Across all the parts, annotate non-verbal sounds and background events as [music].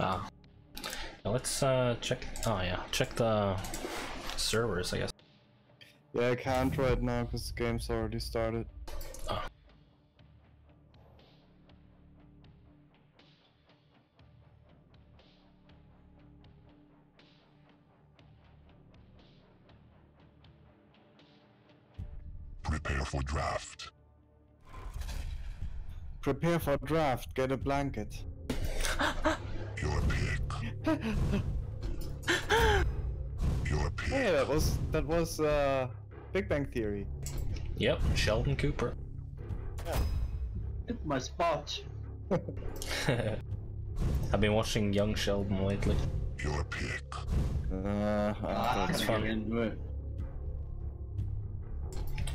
Ah. Now let's uh, check. Oh yeah, check the servers. I guess. Yeah, I can't right now because the game's already started. Oh. Prepare for draft. Prepare for draft. Get a blanket. Hey, that was that was uh, Big Bang Theory. Yep, Sheldon Cooper. Hit my spot. [laughs] I've been watching Young Sheldon lately. Your pick. Uh, Ah, I It's I fun. into it.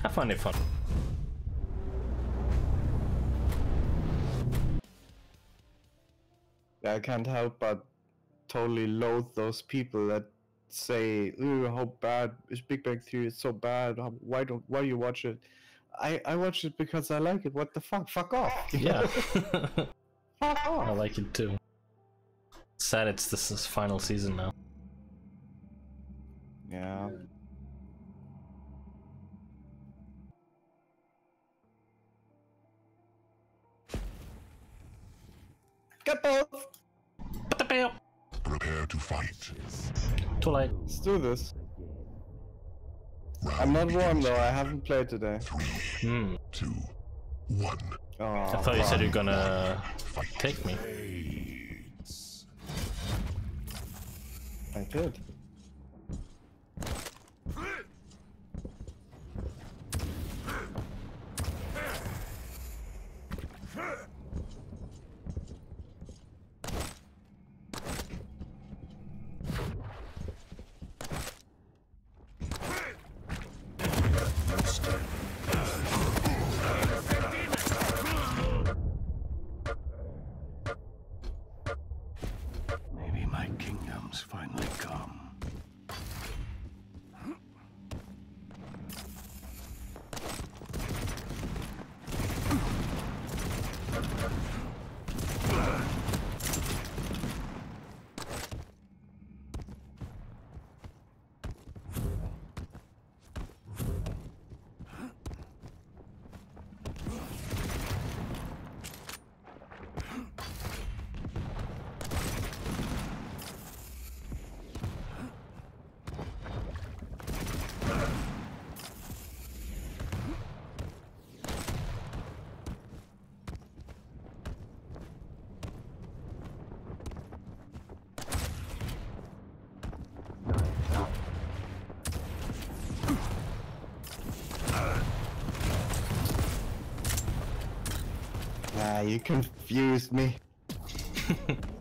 I find it fun. I can't help but totally loathe those people that say, "Ooh, how bad is Big Bang Theory? It's so bad. How- Why don't why do you watch it?" I I watch it because I like it. What the fuck? Fuck off. [laughs] Yeah, Fuck off. I like it too. Sad it's this is final season now. Yeah. Get both. Prepare to fight. Too late. Let's do this. Round I'm not warm though. I haven't played today. Three, Hmm. two, one. Oh, I thought you said you're gonna Fight. take me. I did. Maybe my kingdom's finally come. Ah, you confused me. [laughs]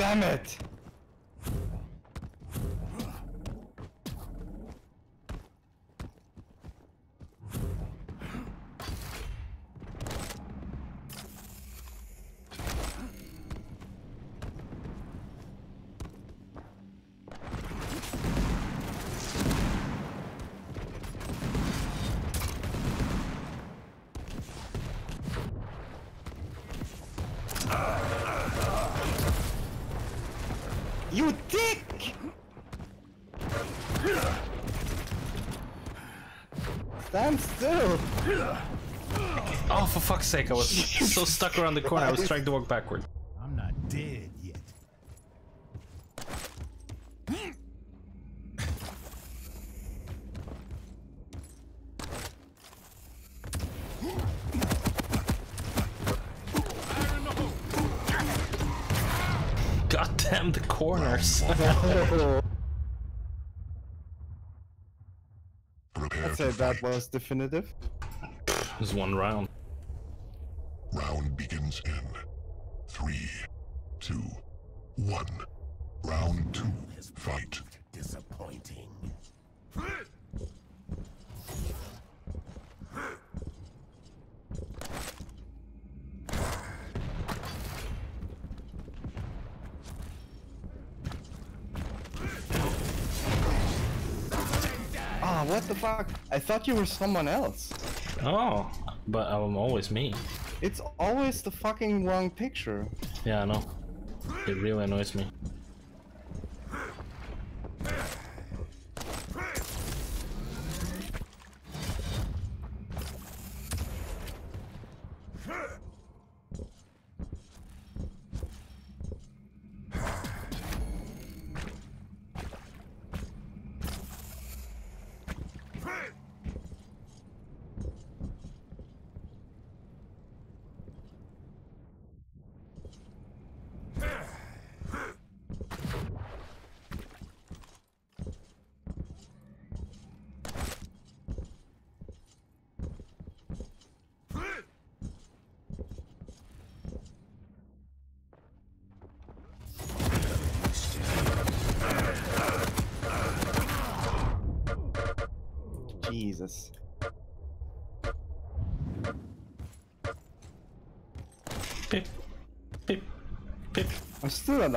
Damn it! You dick! Stand still! Oh, for fuck's sake! I was so stuck around the corner. I was trying to walk backward. Say that was definitive. There's one round. Round begins in three, two, one. Round two. Fight. The fuck? I thought you were someone else. Oh, but I'm always me. It's always the fucking wrong picture. Yeah, I know. It really annoys me. Jesus. Pip, pip, pip. I'm still at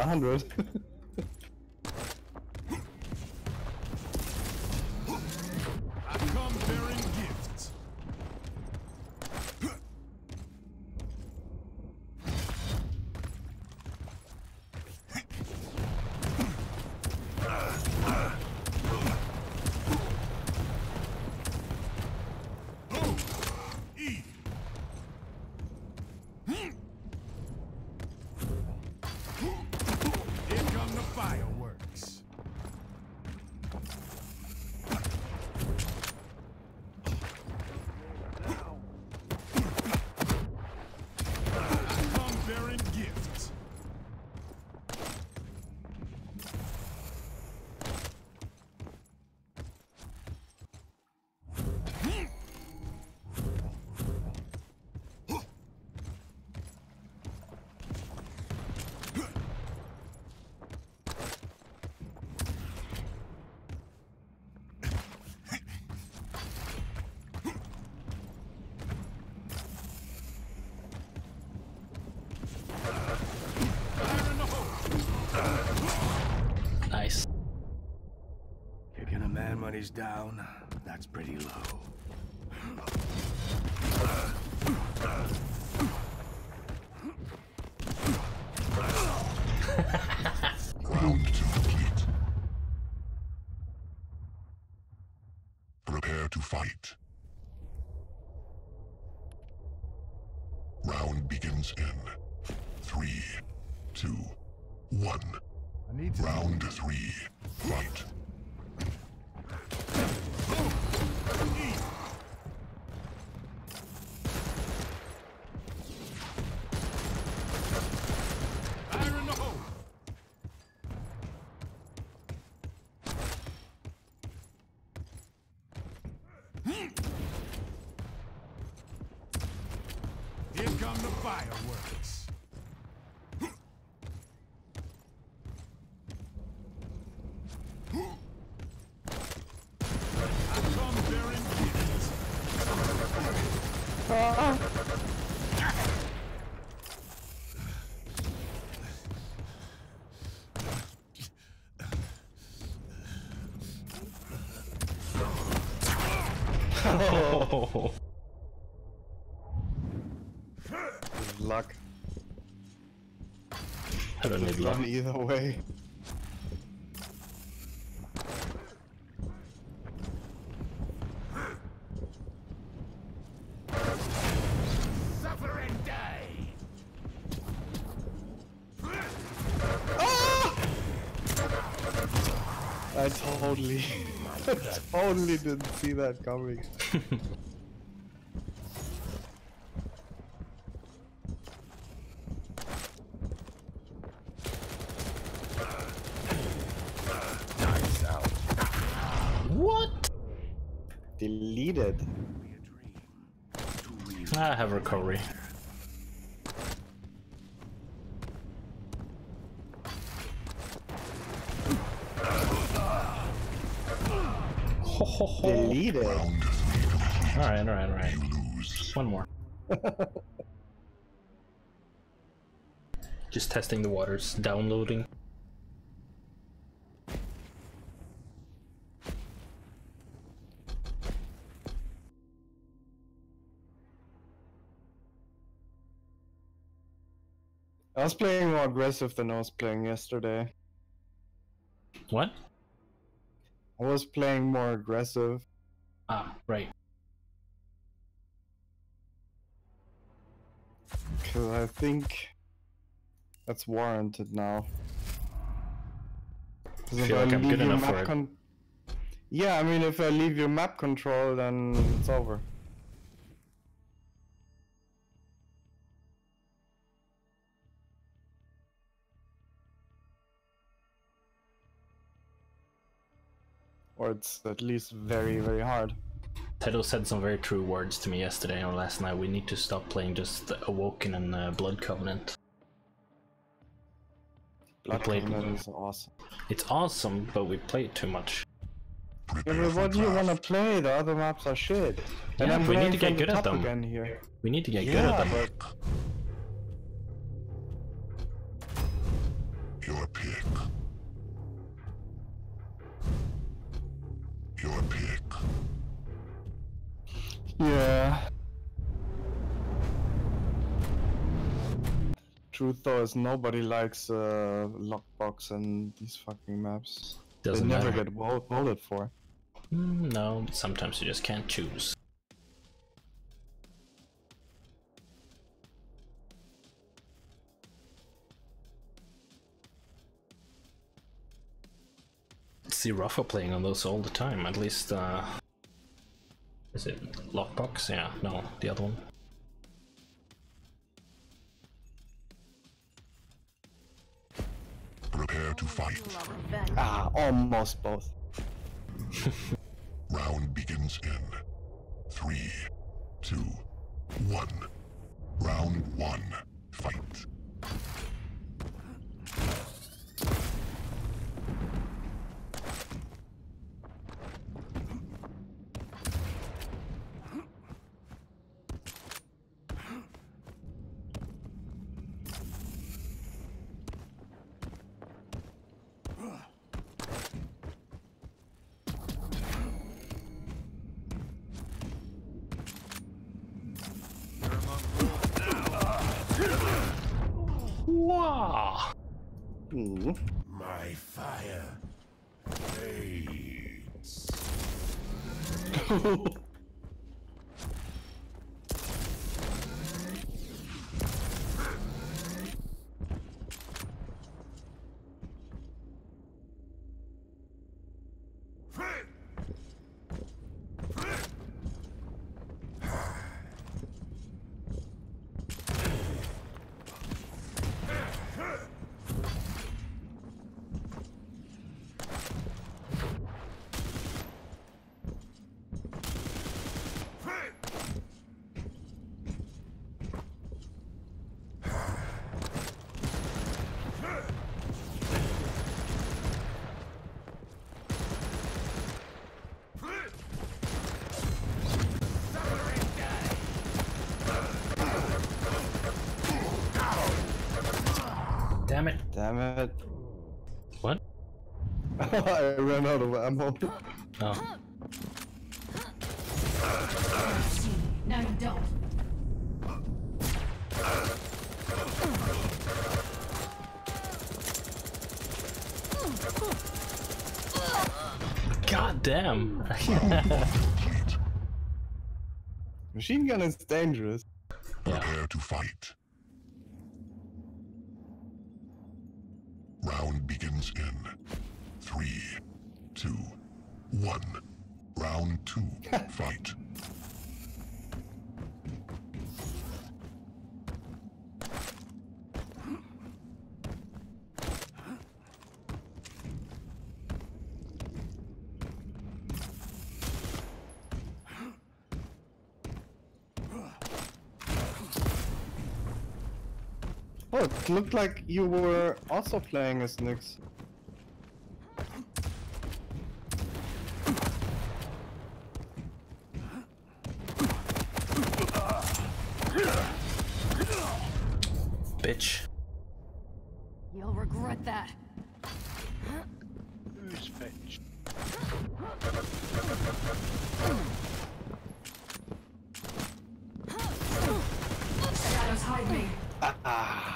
man he's down, that's pretty low. Round two complete. Prepare to fight. Round begins in three, two, one. I need Round three. Fight. Fire in the hole. Here come the fireworks. I come bearing gifts. [laughs] Oh, Luck. I don't need luck. Either way. totally didn't see that coming. What? Deleted. I have recovery. Ho. Deleted. Round three complete. Alright, alright, alright. One more. Just testing the waters, downloading. I was playing more aggressive than I was playing yesterday. What? I was playing more aggressive. Ah, right. Because I think that's warranted now. 'Cause if Feel I like I'm leave good your enough map for it. Yeah, I mean, if I leave your map control, then it's over. Or it's at least very, very hard. Tedo said some very true words to me yesterday or last night. We need to stop playing just Awoken and uh, Blood Covenant. Blood played- Covenant is awesome. It's awesome, but we play it too much. Yeah, but what do you want to play? The other maps are shit. And Yeah, I'm we need to get good at top them. again here. We need to get good at them. but Your pick. Your pick. yeah. Truth though is nobody likes uh, lockbox and these fucking maps. Doesn't they never matter. get vo- voted for. Mm, no, sometimes you just can't choose. See Rafa playing on those all the time. At least, uh, is it Lockbox? Yeah, no, the other one. Prepare to fight. Ah, almost both. [laughs] Round begins in three, two, one. Round one. Fight. Wow! Ooh. My fire fades. [laughs] Damn it! Damn it. What? [laughs] I ran out of ammo. [laughs] Oh, No, you don't. god damn! [laughs] Machine gun is dangerous. yeah. Prepare to fight. in three, two, one. Round two, [laughs] fight. Oh, it looked like you were also playing as Nyx. Bitch. You'll regret that. Who's fetch? Shadows hide me. Ah,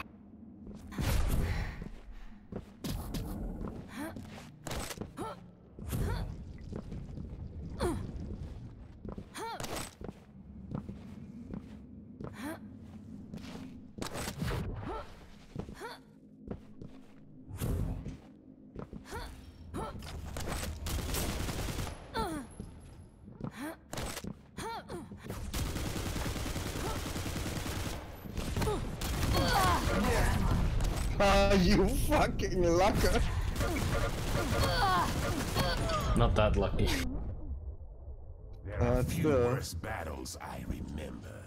[laughs] you fucking lucker! Not that lucky. There Uh, are it's few the- worse battles I remember.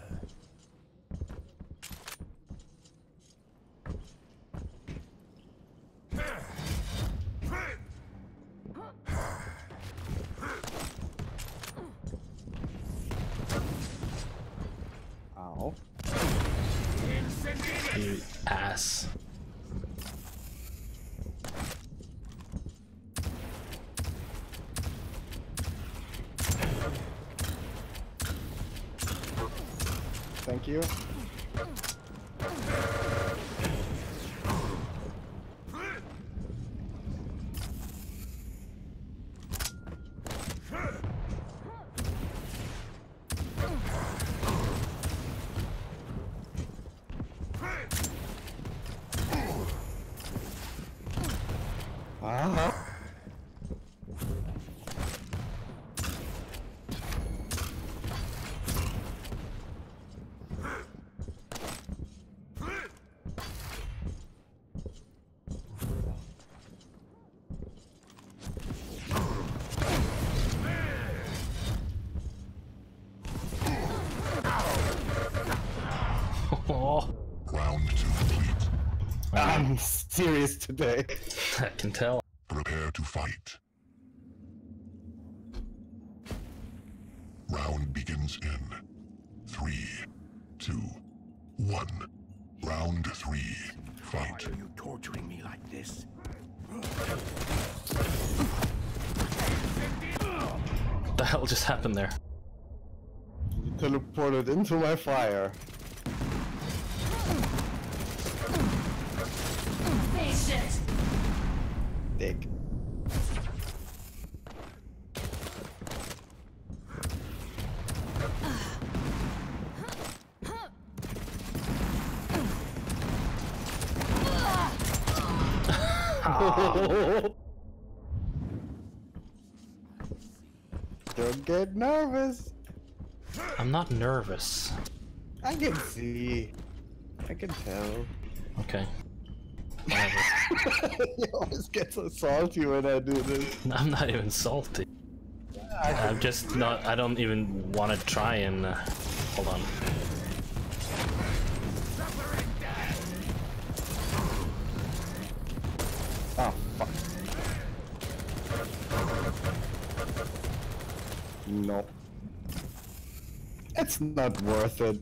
Ow. You ass. Thank you. Ah. Oh, Round two complete. I'm serious today. I can tell. Prepare to fight. Round begins in three, two, one. Round three. Why Fight. are you torturing me like this? What the hell just happened there? You teleported into my fire. Don't get nervous. I'm not nervous. I can see. I can tell. Okay. [laughs] You always get so salty when I do this. [laughs] I'm not even salty. I'm just not. I don't even want to try and. Uh, hold on. Not worth it.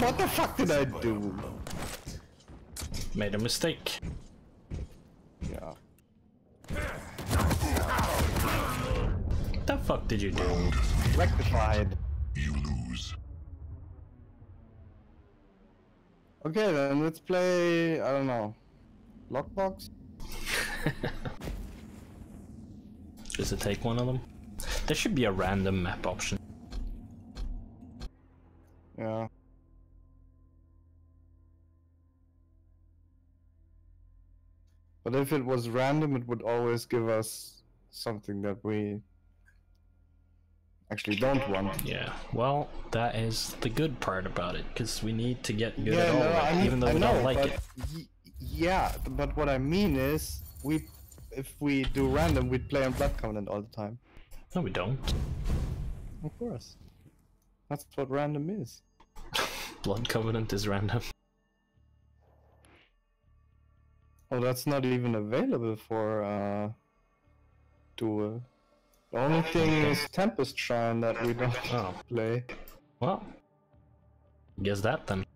What the fuck did I do? Made a mistake. Yeah. What the fuck did you do? Rectified. Okay, then let's play. I don't know. Lockbox? [laughs] Does it take one of them? There should be a random map option. Yeah. But if it was random, it would always give us something that we actually don't want. Yeah. Well, that is the good part about it, because we need to get good yeah, at all no, I, mean, even though I we know, don't like it. Yeah, but what I mean is, we, if we do random, we'd play on Blood Covenant all the time. No, we don't. Of course. That's what random is. [laughs] Blood Covenant is random. Oh, that's not even available for uh, Duel. The only thing is Tempest Shrine that we don't [laughs] Oh. play. Well, guess that then.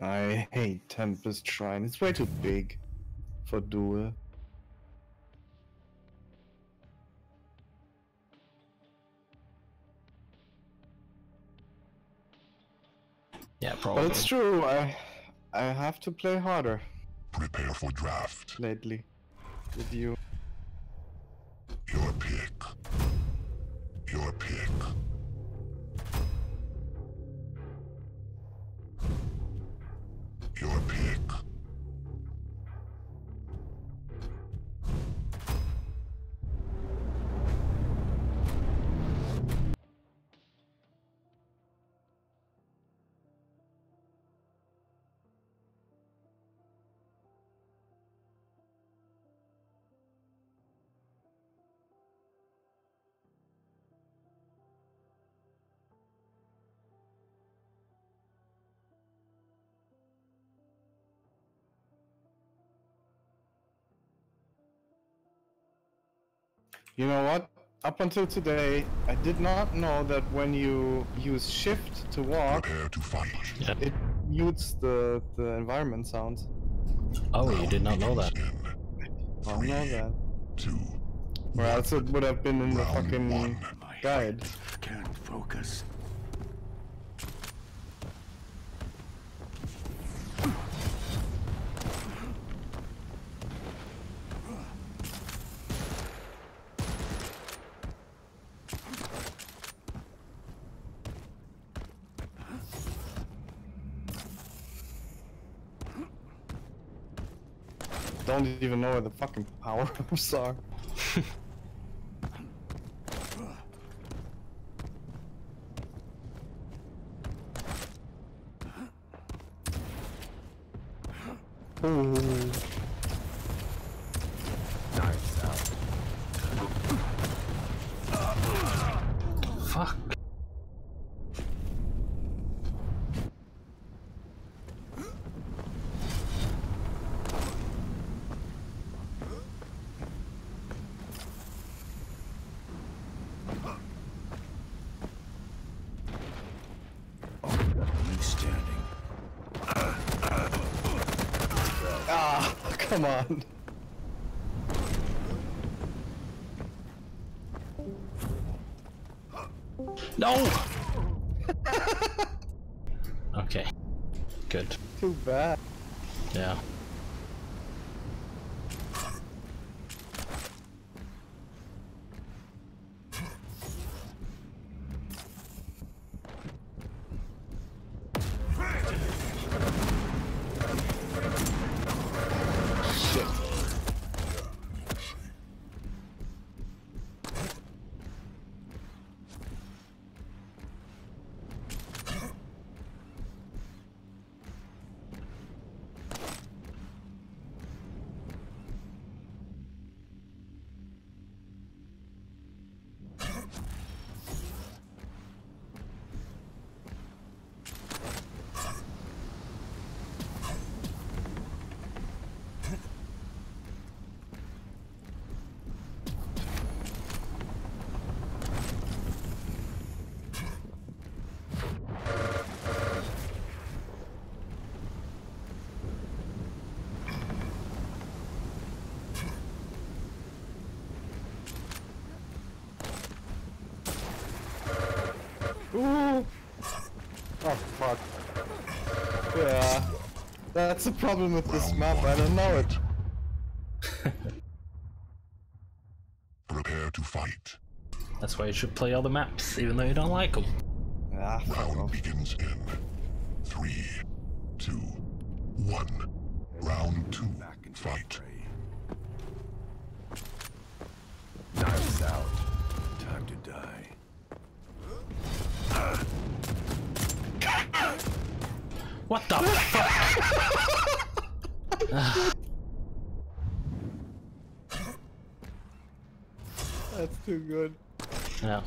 I hate Tempest Shrine. It's way too big for Duel. Yeah, But probably. it's true. I I have to play harder Prepare for draft. lately with you. Your pick. Your pick. You know what? Up until today, I did not know that when you use shift to walk, to fight. Yeah. it mutes the the environment sounds. Oh, you did not know that. I don't know that. Two. Or else it would have been in the fucking one. My guide. Can't focus. Don't even know where the fucking power [laughs] ups are. [laughs] Ooh. Fuck. He's standing. Ah, come on. No! [laughs] okay. Good. Too bad. Yeah. That's the problem with this map, I don't know it. [laughs] Prepare to fight. That's why you should play all the maps, even though you don't like them. Ah, Round off. begins in three, two, one. Round two. Back Fight. the. Knives out. Time to die. What the fuck? That's too good. Yeah.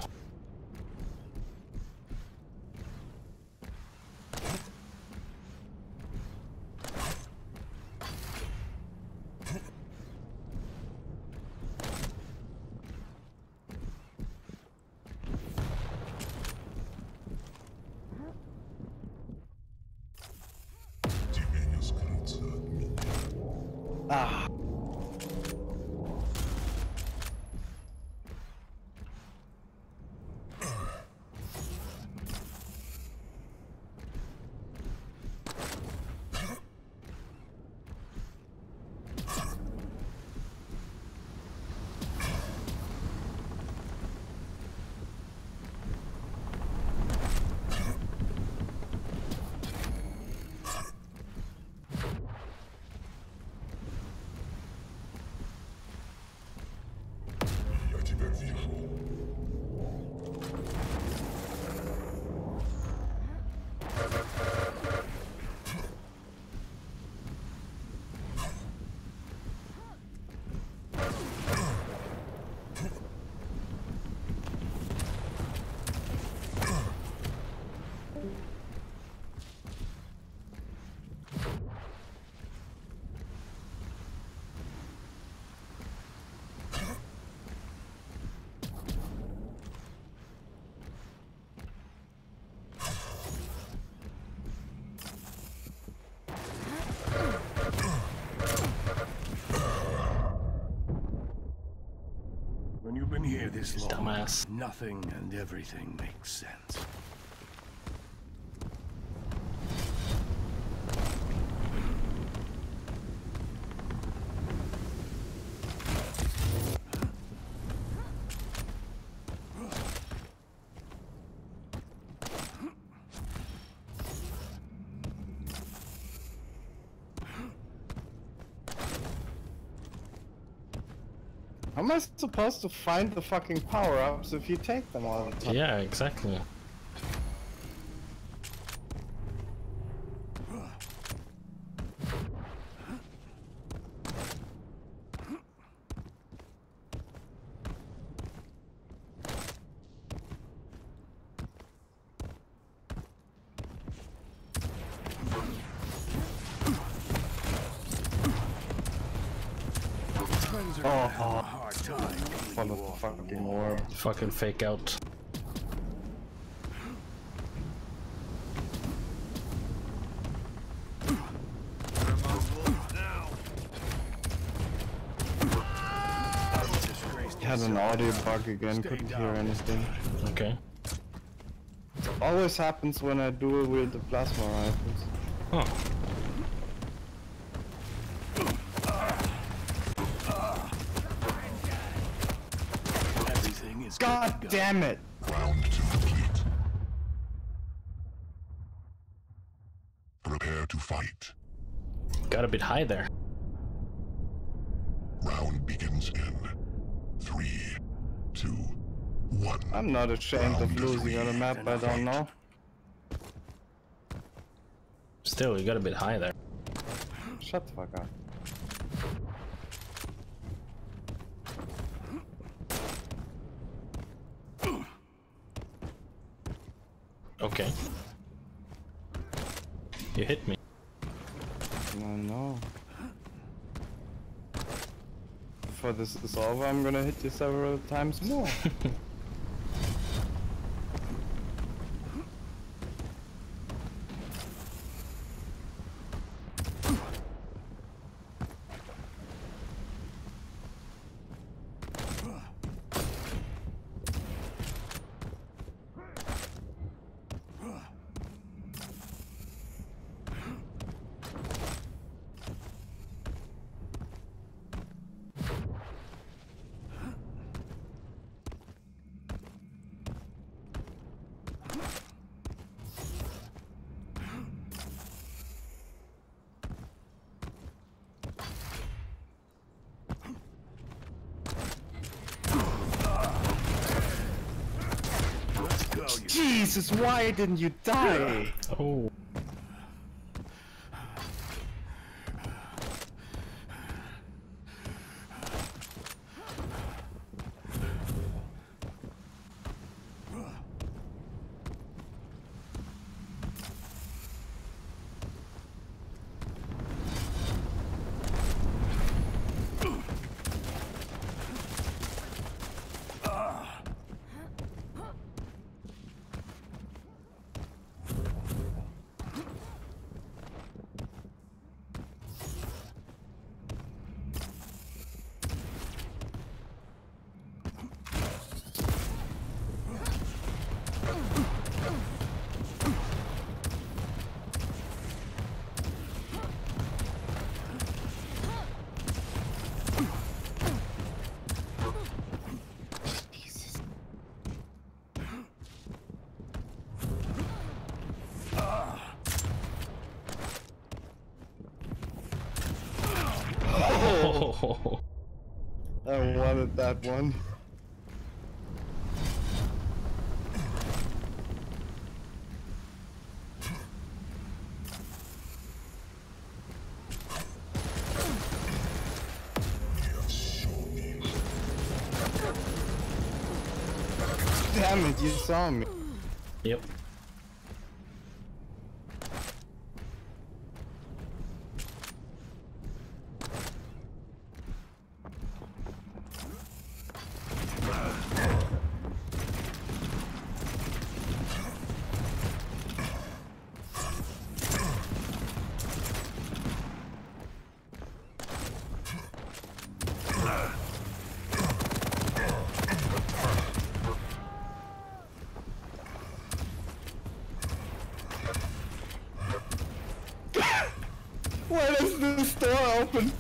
Been here this long, Dumbass. nothing and everything makes sense. I supposed to find the fucking power-ups if you take them all the time? Yeah, exactly. Friends Oh, gonna have a hard time getting Follow the fucking orb. Fucking fake out. Had an audio bug again, couldn't hear anything. Okay. Always happens when I duel with the plasma rifles. Oh. Everything is God good to go. Damn it! Round two complete. Prepare to fight. Got a bit high there. Round begins in three, two, one. I'm not ashamed of losing on a map I don't know. Still, you got a bit high there. Shut the fuck up. Okay. You hit me. No, no. Before this is over, I'm gonna hit you several times more. [laughs] Let's go, you Jesus, why didn't you die? Oh. Oh, I wanted that one. Damn it, you saw me. yep. Why does this door open?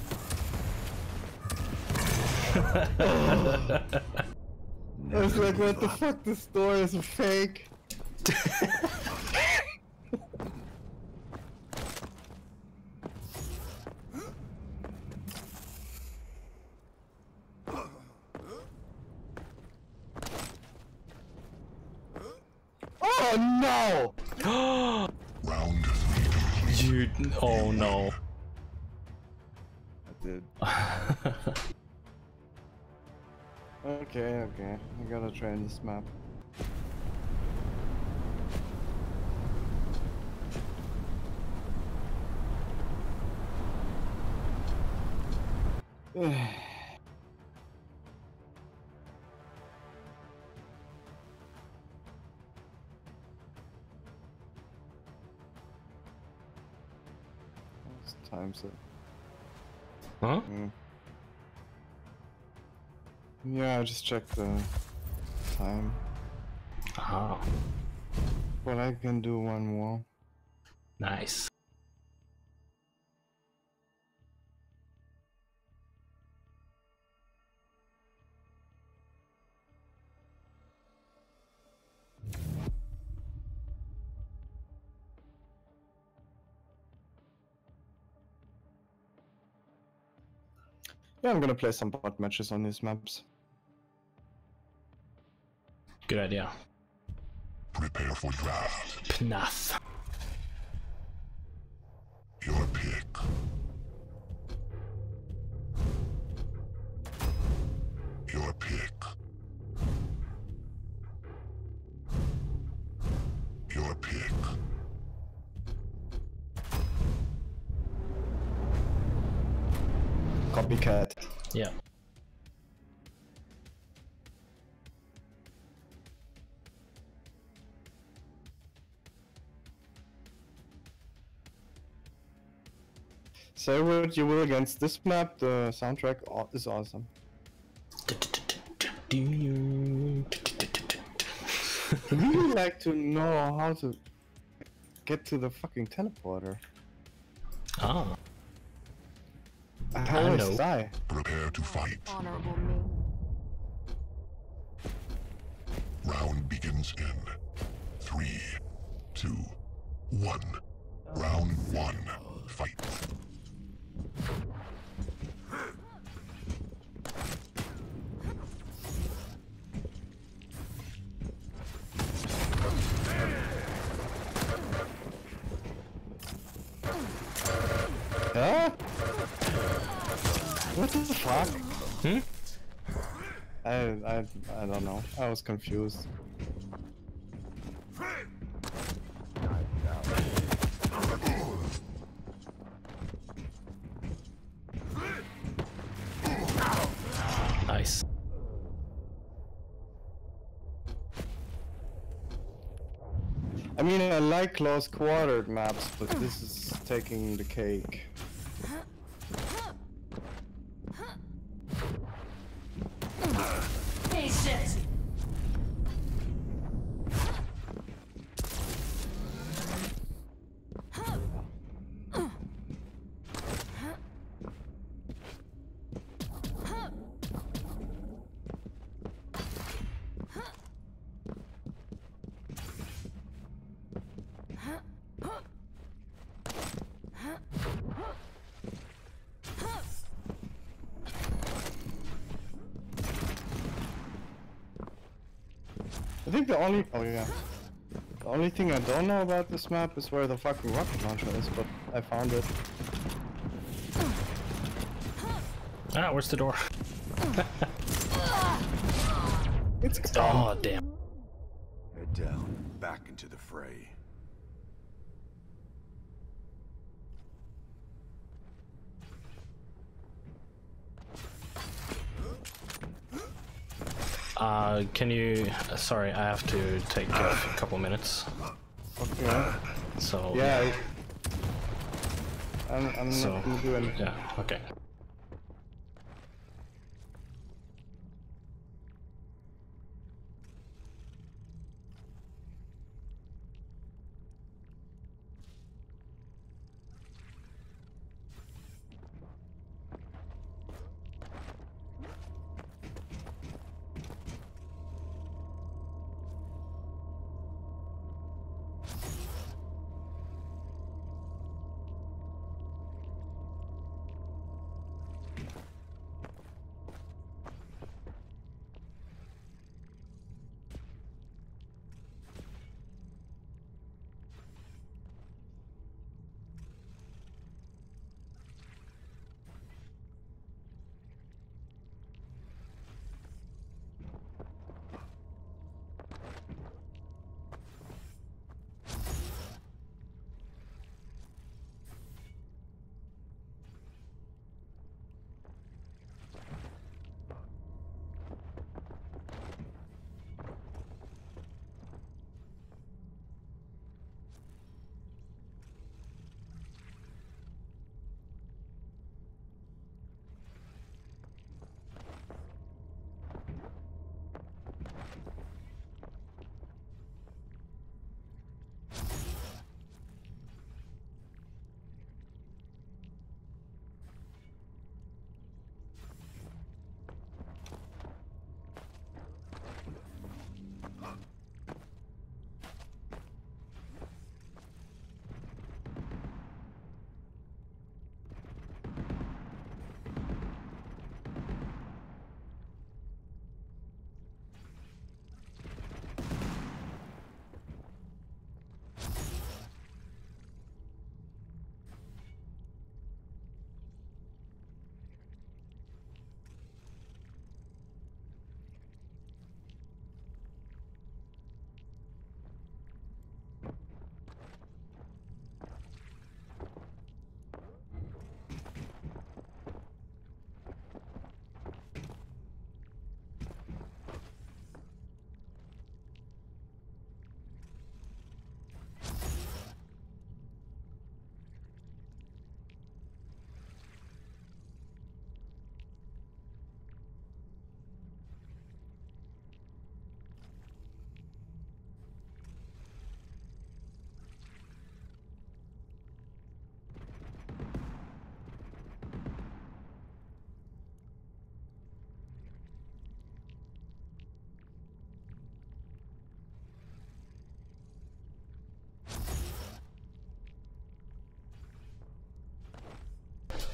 I was like, what the fuck? This door is fake. [laughs] oh no! Round [gasps] three You. Oh no. I did. [laughs] Okay, okay. I gotta try this map. [sighs] Times it. Huh? Mm. Yeah, I just checked the time. Oh. But I can do one more. nice. Yeah, I'm gonna play some bot matches on these maps. Good idea. Prepare for draft. Pnath. Copycat. Yeah. Say what you will against this map, the soundtrack is awesome. I really like to know how to get to the fucking teleporter. Ah, I I always know. die. Prepare to fight. Honorable me. Round begins in three, two, one. Round one. Fight. Huh? What the fuck? Hmm? I, I, I don't know. I was confused. nice. I mean, I like close quartered maps, but this is taking the cake. Only oh yeah, the only thing I don't know about this map is where the fucking rocket launcher is, but I found it. Ah, where's the door? It's gone. Oh, damn. Head down, back into the fray. Uh, can you... uh, Sorry, I have to take a couple minutes. Okay. So, Yeah. I'm, I'm So, not anything. yeah, okay.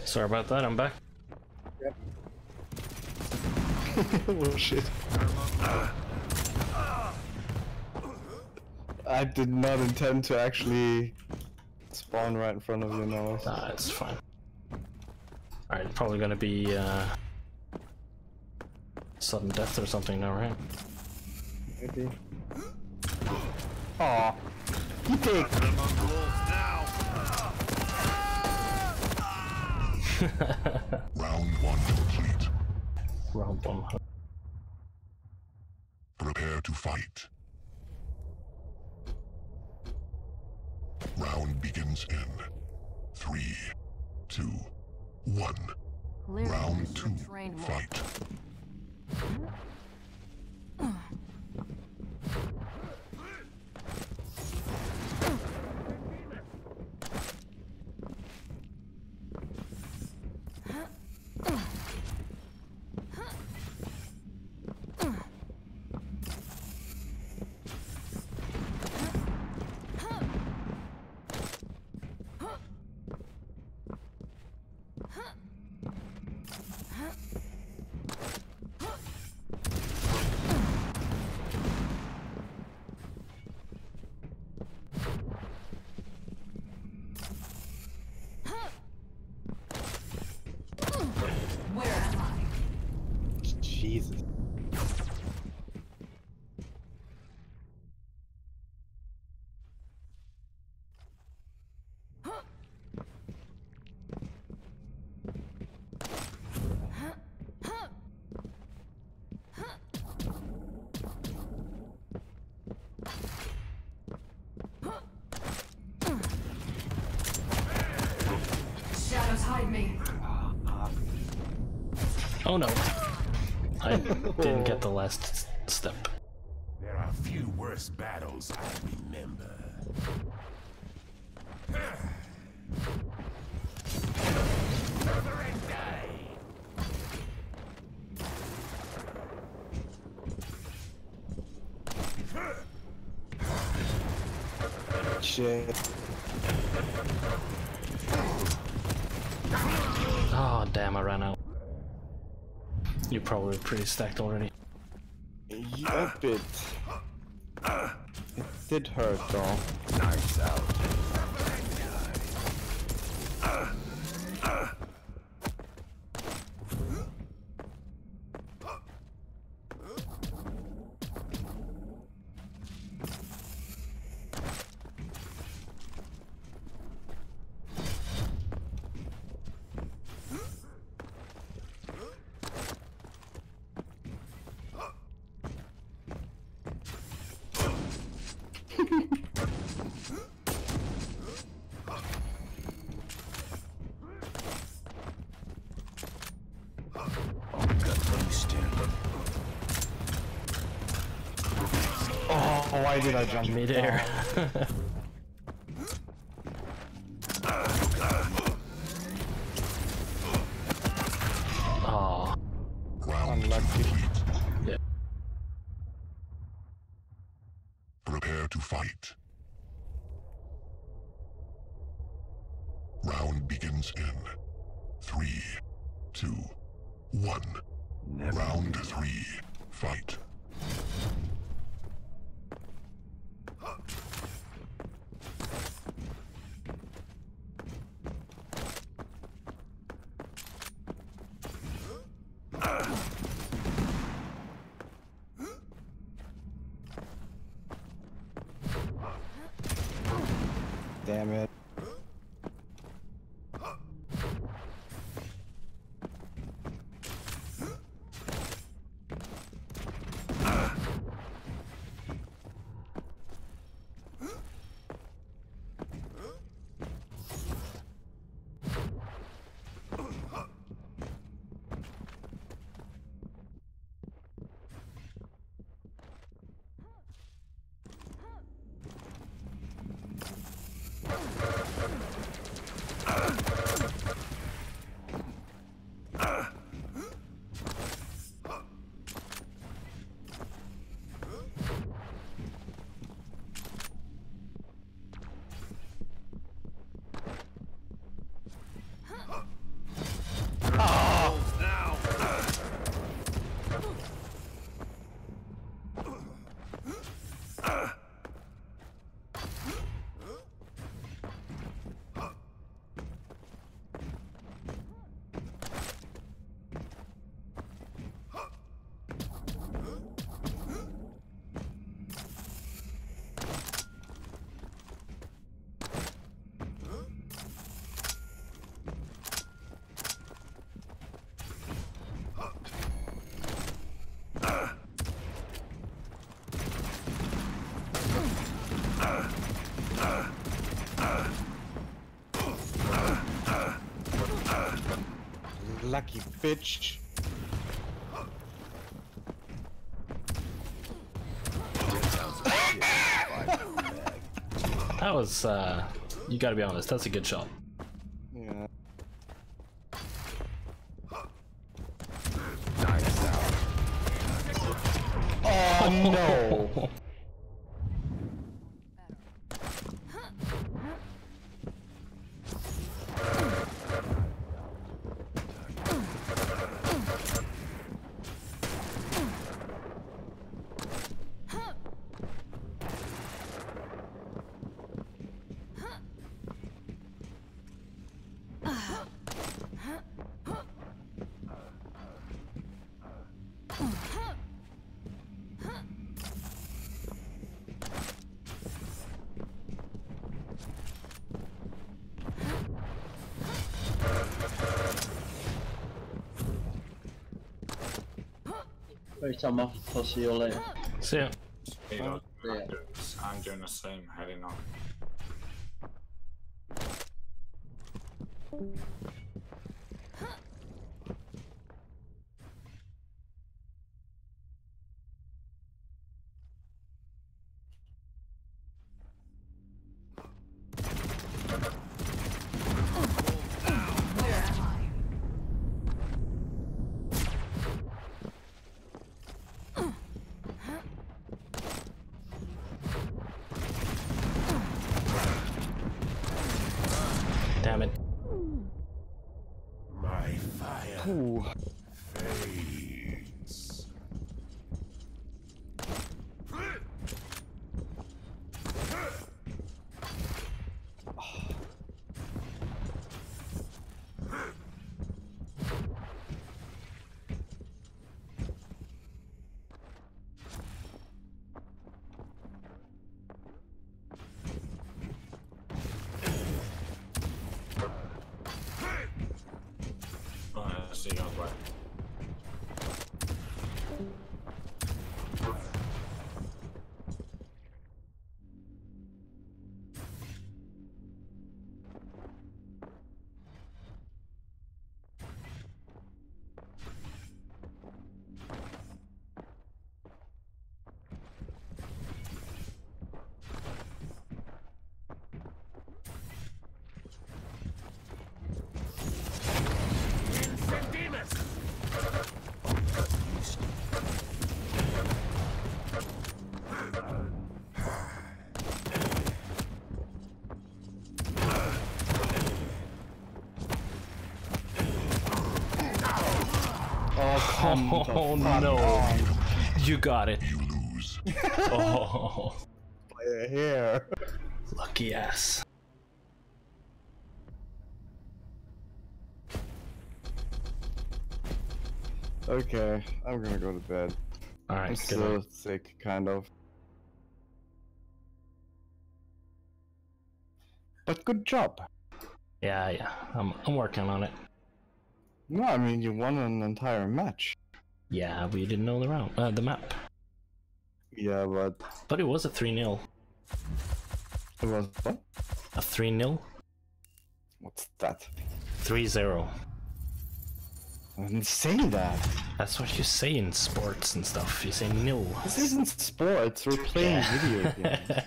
Sorry about that, I'm back. [laughs] oh shit. I did not intend to actually spawn right in front of your nose. Nah, it's fine. Alright, probably gonna be, uh... Sudden death or something now, right? Maybe. Aw. You take. [laughs] Round one complete. Round one. Prepare to fight. Round begins in three, two, one. Clearly, Round two, should've trained more. fight. [clears throat] Oh no. I [laughs] didn't get the last step. There are few worse battles I remember. Further and die. Shit. Oh damn, I ran out. You're pretty stacked already. A bit. It did hurt though. Nice out. Got loose in. Oh, I jump? Mid-air. [laughs] Oh. Lucky bitch. that was, uh, you gotta be honest, that's a good shot. Yeah. nice out. Oh no. Right, I'm off. I'll see you later. See ya. Hey, look, yeah. I'm, doing, I'm doing the same, heading off. [laughs] Oh, come Oh fuck no. on. You got it. You lose. [laughs] Oh, By a hair. lucky ass. Okay, I'm gonna go to bed. I'm Alright, good still night. sick, kind of. But good job. Yeah, yeah. I'm, I'm working on it. No, I mean you won an entire match. Yeah, we didn't know the round, uh, the map. Yeah, but But it was a 3 0. it was what? A 3 0? What's that? 3 0. I didn't say that. That's what you say in sports and stuff. You say nil. This isn't sports. We're playing video [laughs] games.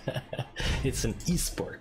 it's an esport.